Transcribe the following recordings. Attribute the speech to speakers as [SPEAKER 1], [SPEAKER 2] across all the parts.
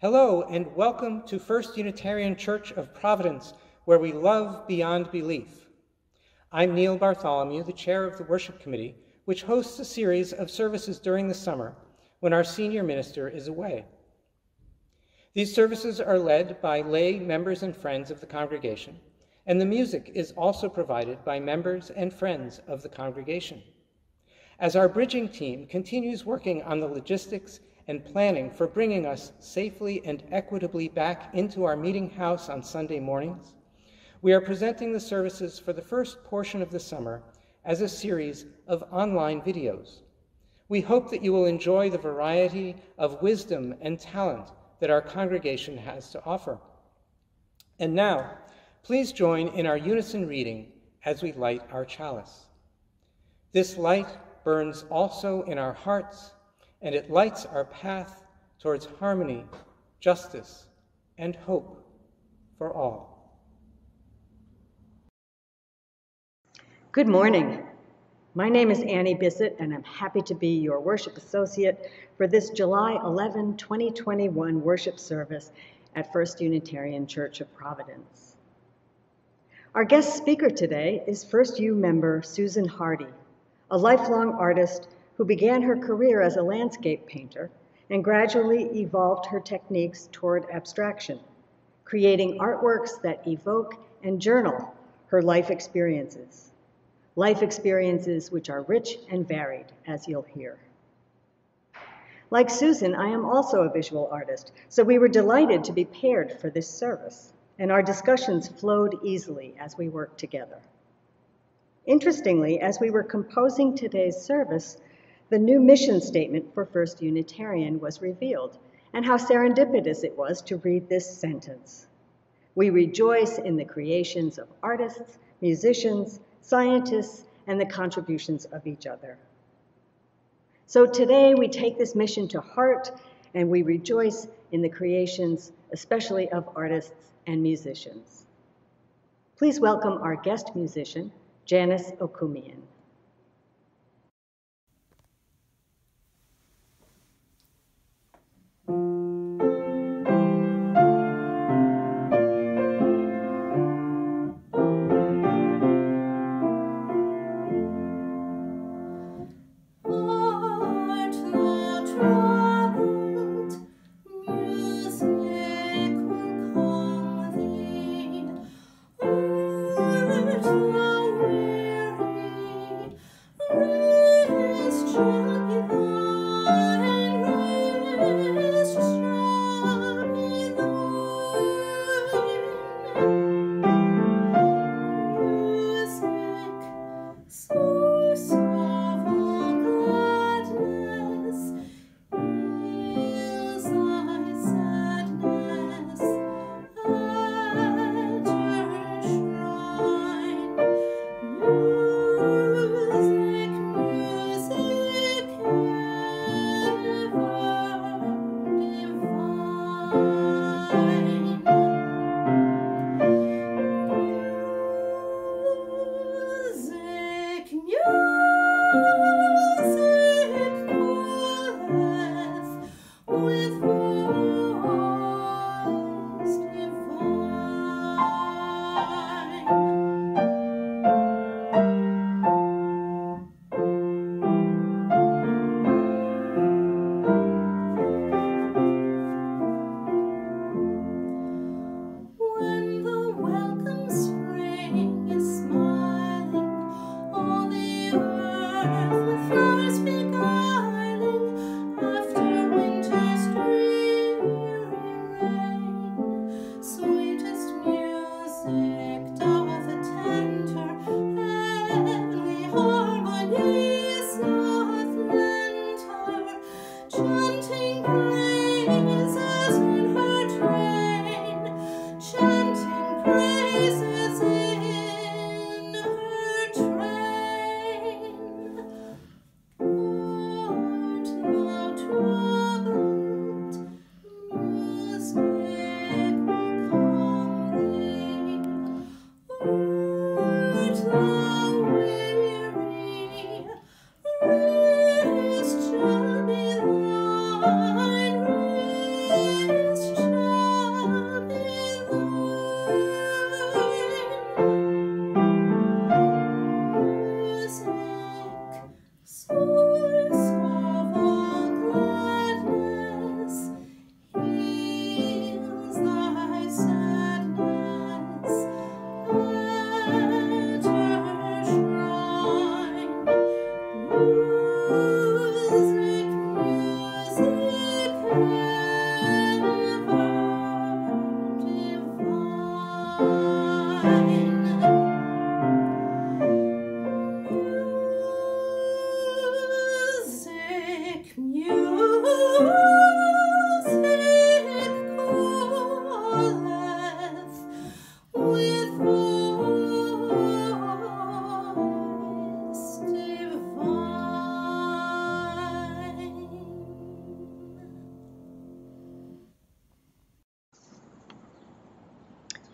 [SPEAKER 1] Hello, and welcome to First Unitarian Church of Providence, where we love beyond belief. I'm Neil Bartholomew, the chair of the Worship Committee, which hosts a series of services during the summer when our senior minister is away. These services are led by lay members and friends of the congregation, and the music is also provided by members and friends of the congregation. As our bridging team continues working on the logistics and planning for bringing us safely and equitably back into our meeting house on Sunday mornings, we are presenting the services for the first portion of the summer as a series of online videos. We hope that you will enjoy the variety of wisdom and talent that our congregation has to offer. And now, please join in our unison reading as we light our chalice. This light burns also in our hearts and it lights our path towards harmony, justice, and hope for all.
[SPEAKER 2] Good morning. My name is Annie Bissett, and I'm happy to be your worship associate for this July 11, 2021 worship service at First Unitarian Church of Providence. Our guest speaker today is First U member Susan Hardy, a lifelong artist who began her career as a landscape painter and gradually evolved her techniques toward abstraction, creating artworks that evoke and journal her life experiences. Life experiences which are rich and varied, as you'll hear. Like Susan, I am also a visual artist, so we were delighted to be paired for this service, and our discussions flowed easily as we worked together. Interestingly, as we were composing today's service, the new mission statement for First Unitarian was revealed, and how serendipitous it was to read this sentence. We rejoice in the creations of artists, musicians, scientists, and the contributions of each other. So today we take this mission to heart and we rejoice in the creations, especially of artists and musicians. Please welcome our guest musician, Janice
[SPEAKER 3] Okoomian.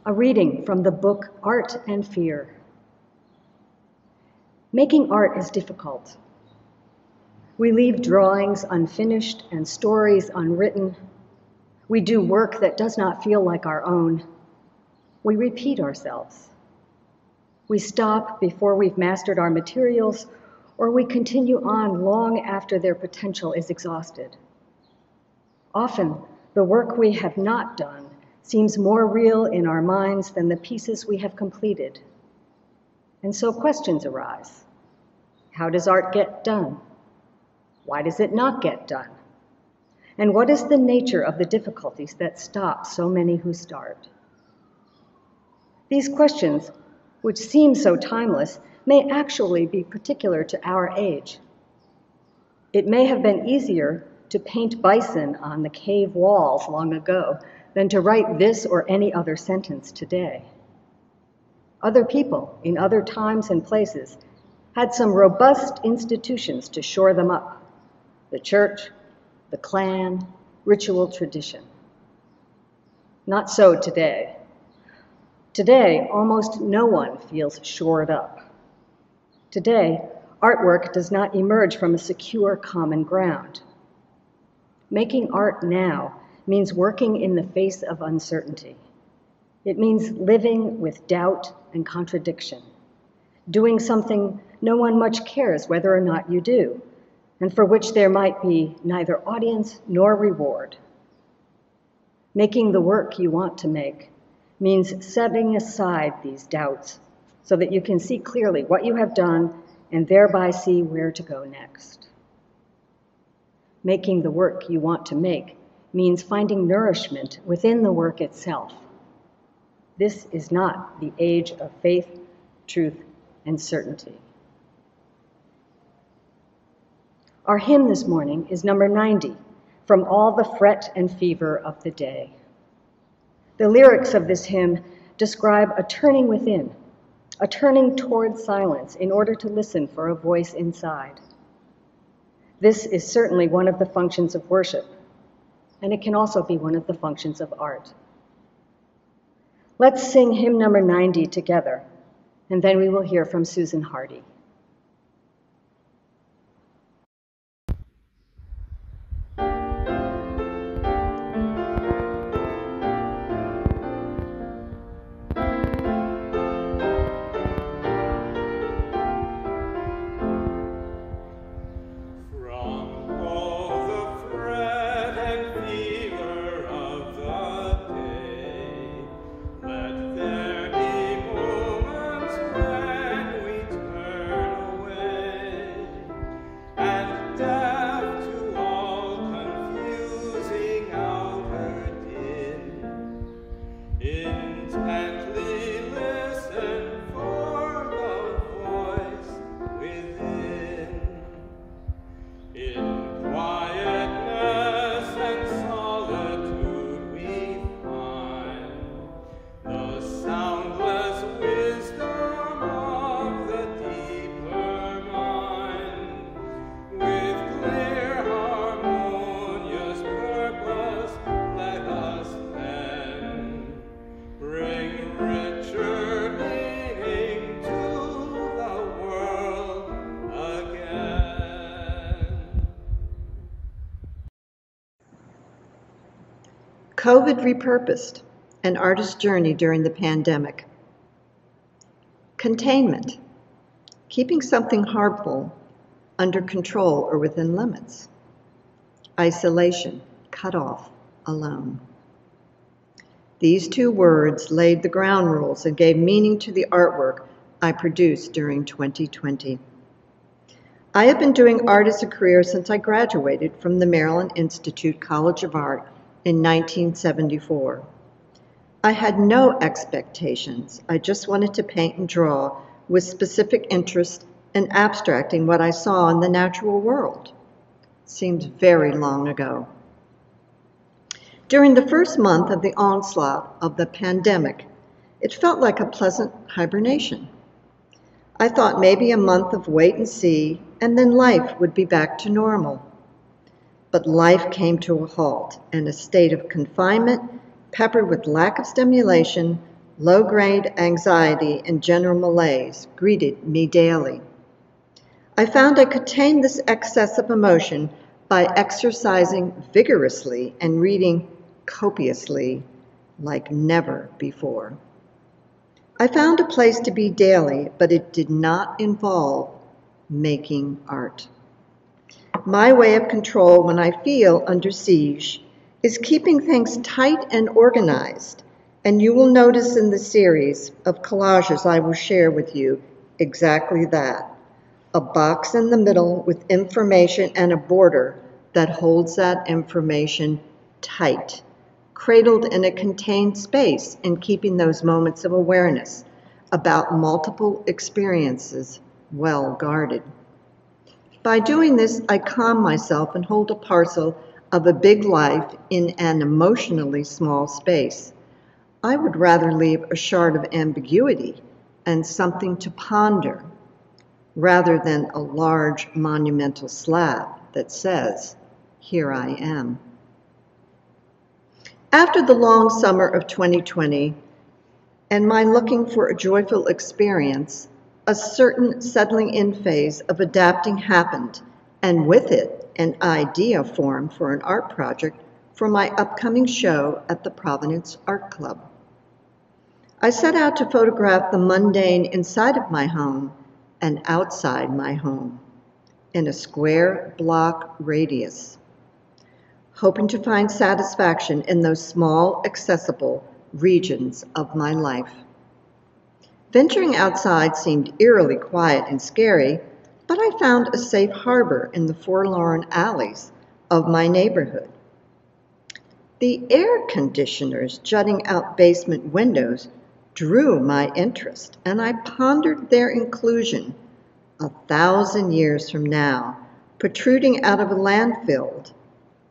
[SPEAKER 2] A reading from the book Art and Fear. Making art is difficult. We leave drawings unfinished and stories unwritten. We do work that does not feel like our own. We repeat ourselves. We stop before we've mastered our materials, or we continue on long after their potential is exhausted. Often, the work we have not done seems more real in our minds than the pieces we have completed. And so questions arise. How does art get done? Why does it not get done? And what is the nature of the difficulties that stop so many who start? These questions, which seem so timeless, may actually be particular to our age. It may have been easier to paint bison on the cave walls long ago than to write this or any other sentence today. Other people in other times and places had some robust institutions to shore them up the church, the clan, ritual tradition. Not so today. Today, almost no one feels shored up. Today, artwork does not emerge from a secure common ground. Making art now means working in the face of uncertainty. It means living with doubt and contradiction, doing something no one much cares whether or not you do, and for which there might be neither audience nor reward. Making the work you want to make means setting aside these doubts so that you can see clearly what you have done and thereby see where to go next. Making the work you want to make means finding nourishment within the work itself. This is not the age of faith, truth, and certainty. Our hymn this morning is number 90, From All the Fret and Fever of the Day. The lyrics of this hymn describe a turning within, a turning toward silence in order to listen for a voice inside. This is certainly one of the functions of worship, and it can also be one of the functions of art. Let's sing hymn number 90 together, and then we will hear from Susan Hardy.
[SPEAKER 4] COVID repurposed an artist's journey during the pandemic. Containment, keeping something harmful under control or within limits. Isolation, cut off, alone. These two words laid the ground rules and gave meaning to the artwork I produced during 2020. I have been doing art as a career since I graduated from the Maryland Institute College of Art in 1974. I had no expectations. I just wanted to paint and draw with specific interest in abstracting what I saw in the natural world. Seems very long ago. During the first month of the onslaught of the pandemic, it felt like a pleasant hibernation. I thought maybe a month of wait and see, and then life would be back to normal but life came to a halt, and a state of confinement, peppered with lack of stimulation, low-grade anxiety and general malaise greeted me daily. I found I could tame this excess of emotion by exercising vigorously and reading copiously like never before. I found a place to be daily, but it did not involve making art. My way of control when I feel under siege is keeping things tight and organized, and you will notice in the series of collages I will share with you exactly that. A box in the middle with information and a border that holds that information tight cradled in a contained space and keeping those moments of awareness about multiple experiences well guarded. By doing this, I calm myself and hold a parcel of a big life in an emotionally small space. I would rather leave a shard of ambiguity and something to ponder rather than a large monumental slab that says, Here I am. After the long summer of 2020 and my looking for a joyful experience, a certain settling in phase of adapting happened, and with it, an idea formed for an art project for my upcoming show at the Providence Art Club. I set out to photograph the mundane inside of my home and outside my home in a square block radius hoping to find satisfaction in those small, accessible regions of my life. Venturing outside seemed eerily quiet and scary, but I found a safe harbor in the forlorn alleys of my neighborhood. The air conditioners jutting out basement windows drew my interest, and I pondered their inclusion a thousand years from now, protruding out of a landfill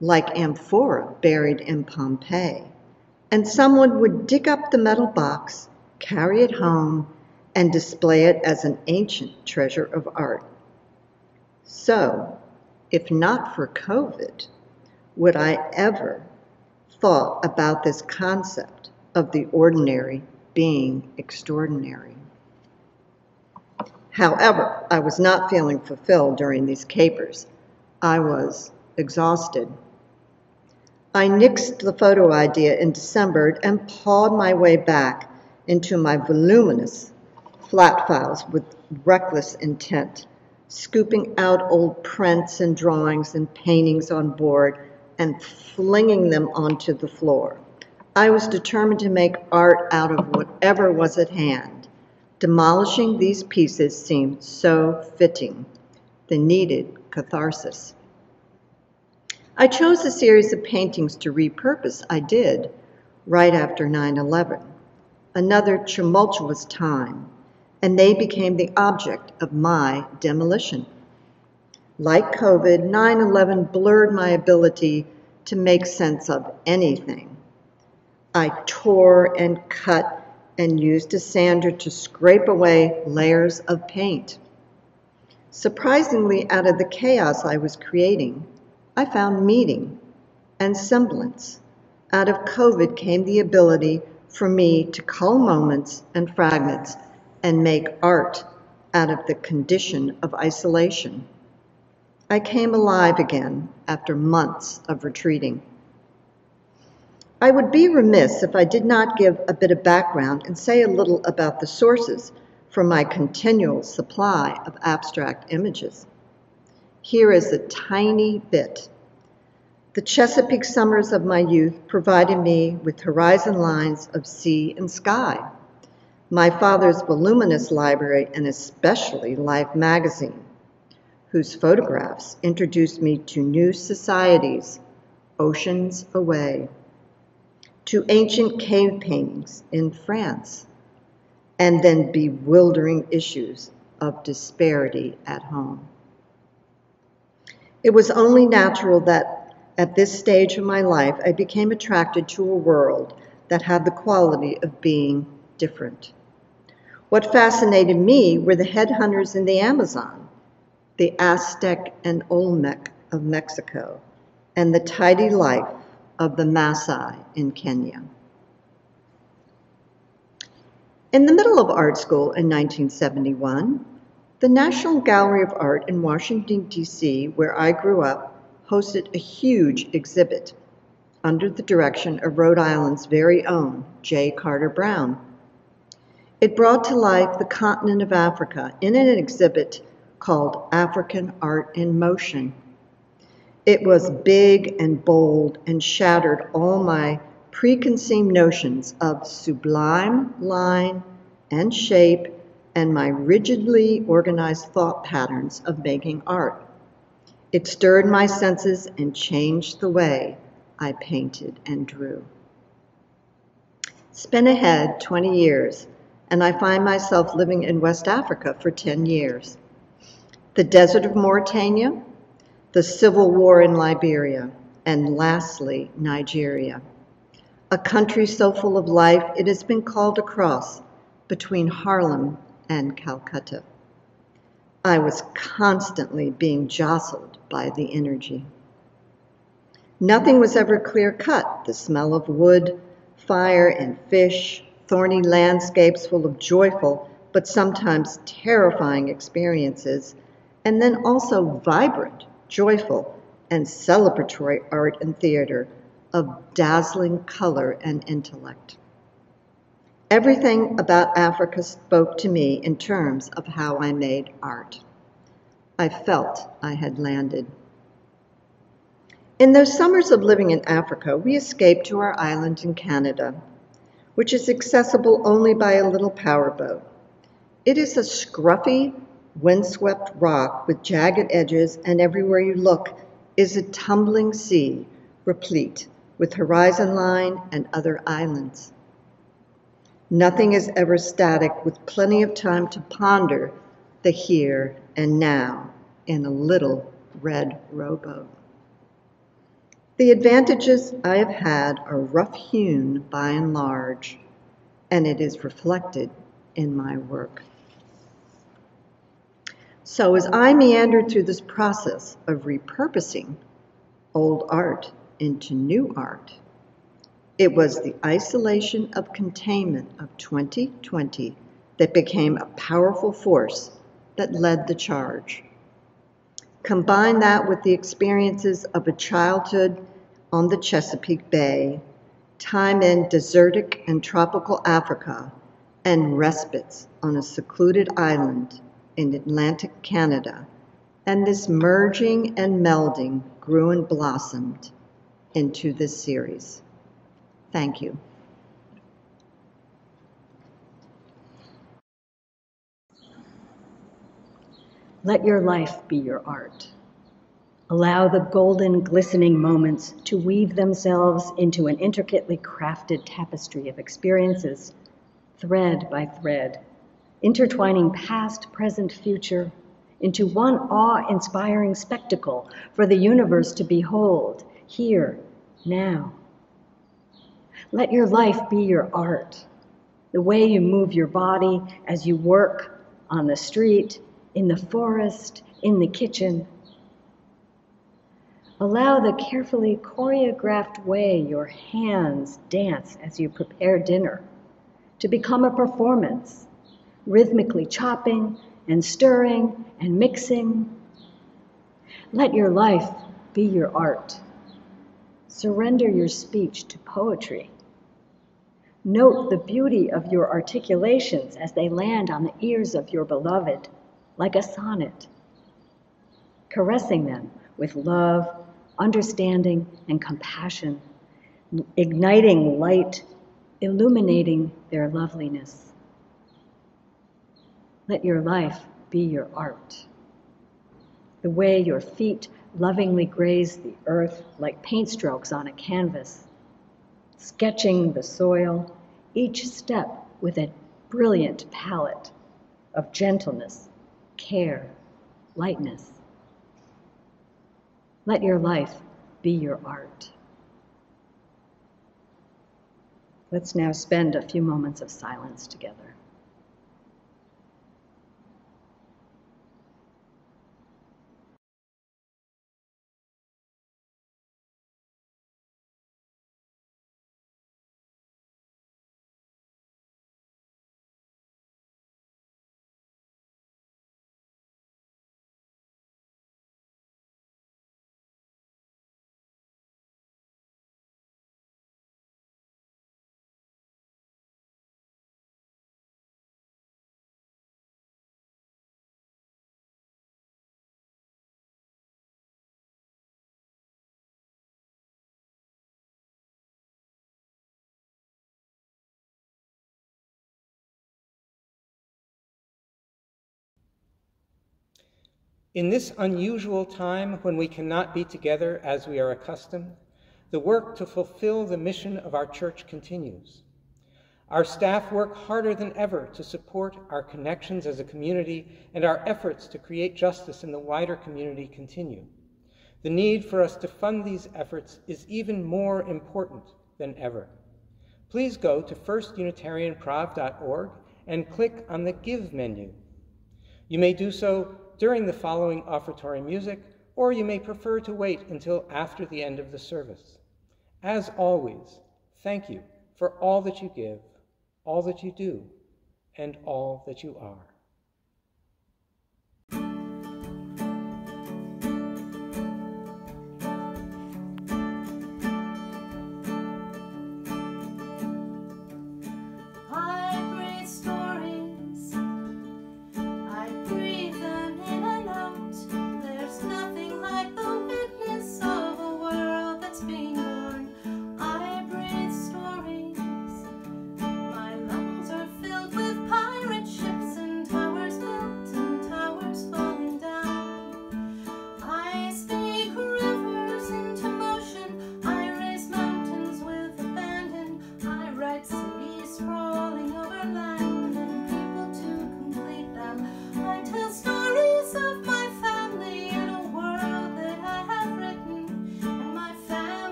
[SPEAKER 4] like amphora buried in Pompeii, and someone would dig up the metal box, carry it home, and display it as an ancient treasure of art. So, if not for COVID, would I ever thought about this concept of the ordinary being extraordinary? However, I was not feeling fulfilled during these capers. I was exhausted I nixed the photo idea in December and pawed my way back into my voluminous flat files with reckless intent, scooping out old prints and drawings and paintings on board and flinging them onto the floor. I was determined to make art out of whatever was at hand. Demolishing these pieces seemed so fitting. They needed catharsis. I chose a series of paintings to repurpose. I did, right after 9 11, another tumultuous time, and they became the object of my demolition. Like COVID, 9 11 blurred my ability to make sense of anything. I tore and cut and used a sander to scrape away layers of paint. Surprisingly, out of the chaos I was creating, I found meaning and semblance. Out of COVID came the ability for me to cull moments and fragments and make art out of the condition of isolation. I came alive again after months of retreating. I would be remiss if I did not give a bit of background and say a little about the sources for my continual supply of abstract images. Here is a tiny bit. The Chesapeake summers of my youth provided me with horizon lines of sea and sky. My father's voluminous library, and especially Life magazine, whose photographs introduced me to new societies oceans away, to ancient cave paintings in France, and then bewildering issues of disparity at home. It was only natural that at this stage of my life I became attracted to a world that had the quality of being different. What fascinated me were the headhunters in the Amazon, the Aztec and Olmec of Mexico, and the tidy life of the Maasai in Kenya. In the middle of art school in 1971, the National Gallery of Art in Washington, D.C., where I grew up, hosted a huge exhibit under the direction of Rhode Island's very own J. Carter Brown. It brought to life the continent of Africa in an exhibit called African Art in Motion. It was big and bold and shattered all my preconceived notions of sublime line and shape and my rigidly organized thought patterns of making art. It stirred my senses and changed the way I painted and drew. Spin ahead 20 years, and I find myself living in West Africa for 10 years. The desert of Mauritania, the civil war in Liberia, and lastly, Nigeria. A country so full of life, it has been called a cross between Harlem and Calcutta. I was constantly being jostled by the energy. Nothing was ever clear cut. The smell of wood, fire, and fish, thorny landscapes full of joyful but sometimes terrifying experiences, and then also vibrant, joyful, and celebratory art and theater of dazzling color and intellect. Everything about Africa spoke to me in terms of how I made art. I felt I had landed. In those summers of living in Africa, we escaped to our island in Canada, which is accessible only by a little powerboat. It is a scruffy, windswept rock with jagged edges, and everywhere you look is a tumbling sea replete with horizon line and other islands. Nothing is ever static, with plenty of time to ponder the here and now in a little red rowboat. The advantages I have had are rough hewn by and large, and it is reflected in my work. So, as I meandered through this process of repurposing old art into new art, it was the isolation of containment of 2020 that became a powerful force that led the charge. Combine that with the experiences of a childhood on the Chesapeake Bay, time in desertic and tropical Africa, and respites on a secluded island in Atlantic Canada, and this merging and melding grew and blossomed into this series. Thank you.
[SPEAKER 2] Let your life be your art. Allow the golden, glistening moments to weave themselves into an intricately crafted tapestry of experiences, thread by thread, intertwining past, present, future into one awe inspiring spectacle for the universe to behold here, now. Let your life be your art, the way you move your body as you work on the street, in the forest, in the kitchen. Allow the carefully choreographed way your hands dance as you prepare dinner to become a performance, rhythmically chopping and stirring and mixing. Let your life be your art. Surrender your speech to poetry Note the beauty of your articulations as they land on the ears of your beloved, like a sonnet, caressing them with love, understanding, and compassion, igniting light, illuminating their loveliness. Let your life be your art. The way your feet lovingly graze the earth like paint strokes on a canvas sketching the soil, each step with a brilliant palette of gentleness, care, lightness. Let your life be your art. Let's now spend a few moments of silence together.
[SPEAKER 3] In this unusual time when we cannot be together as we are accustomed, the work to fulfill the mission of our church continues. Our staff work harder than ever to support our connections as a community, and our efforts to create justice in the wider community continue. The need for us to fund these efforts is even more important than ever. Please go to firstunitarianprov.org and click on the Give menu. You may do so during the following offertory music, or you may prefer to wait until after the end of the service. As always, thank you for all that you give, all that you do, and all that you are.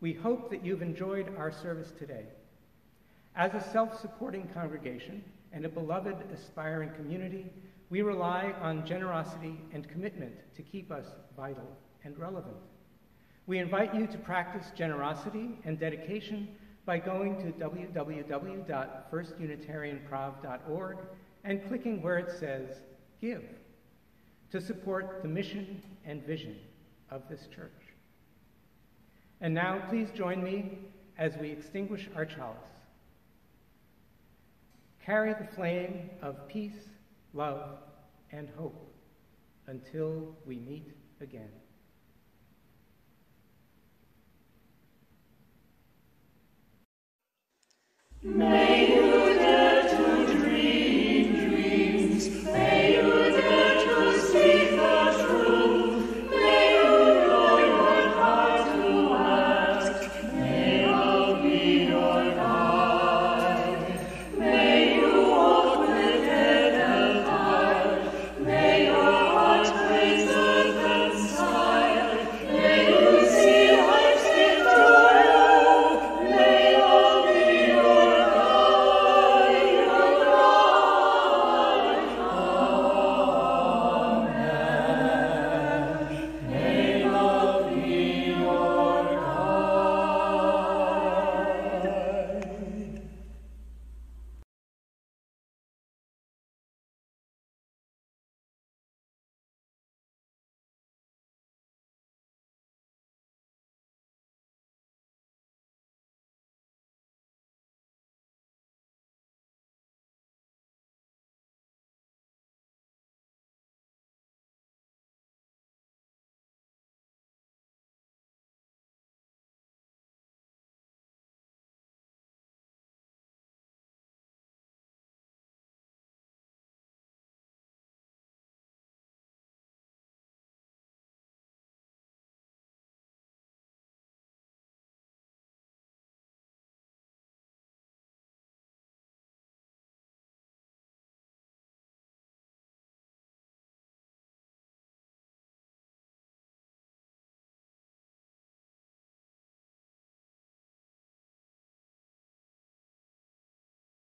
[SPEAKER 3] We hope that you've enjoyed our service today. As a self-supporting congregation and a beloved aspiring community, we rely on generosity and commitment to keep us vital and relevant. We invite you to practice generosity and dedication by going to www.firstunitarianprov.org and clicking where it says Give to support the mission and vision of this church. And now, please join me as we extinguish our chalice. Carry the flame of peace, love, and hope until we meet again.
[SPEAKER 5] May